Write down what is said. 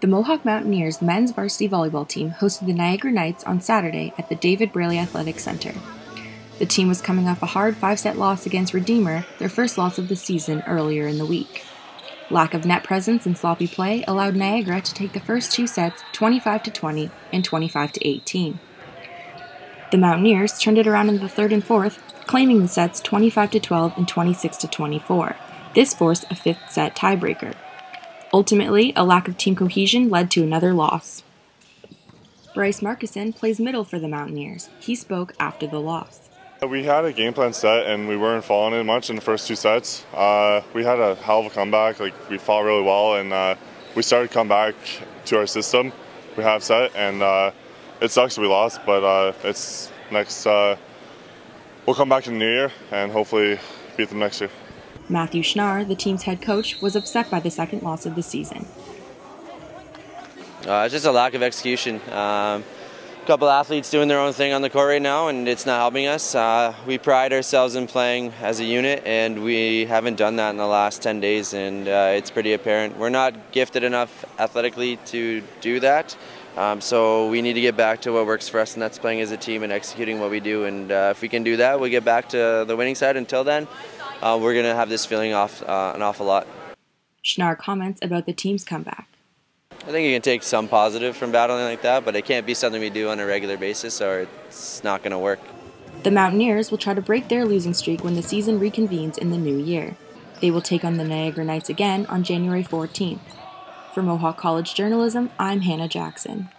The Mohawk Mountaineers men's varsity volleyball team hosted the Niagara Knights on Saturday at the David Braley Athletic Center. The team was coming off a hard five set loss against Redeemer, their first loss of the season earlier in the week. Lack of net presence and sloppy play allowed Niagara to take the first two sets 25 to 20 and 25 to 18. The Mountaineers turned it around in the third and fourth, claiming the sets 25 to 12 and 26 to 24. This forced a fifth set tiebreaker. Ultimately, a lack of team cohesion led to another loss. Bryce Markison plays middle for the Mountaineers. He spoke after the loss. We had a game plan set and we weren't following it much in the first two sets. Uh, we had a hell of a comeback. Like we fought really well and uh, we started to come back to our system. We have set and uh, it sucks we lost, but uh, it's next. Uh, we'll come back in the new year and hopefully beat them next year. Matthew Schnarr, the team's head coach, was upset by the second loss of the season. Uh, it's just a lack of execution. Um, a couple athletes doing their own thing on the court right now, and it's not helping us. Uh, we pride ourselves in playing as a unit, and we haven't done that in the last 10 days, and uh, it's pretty apparent. We're not gifted enough athletically to do that. Um, so we need to get back to what works for us, and that's playing as a team and executing what we do. And uh, if we can do that, we'll get back to the winning side. Until then, uh, we're going to have this feeling off uh, an awful lot. Schnarr comments about the team's comeback. I think you can take some positive from battling like that, but it can't be something we do on a regular basis or it's not going to work. The Mountaineers will try to break their losing streak when the season reconvenes in the new year. They will take on the Niagara Knights again on January 14th. For Mohawk College Journalism, I'm Hannah Jackson.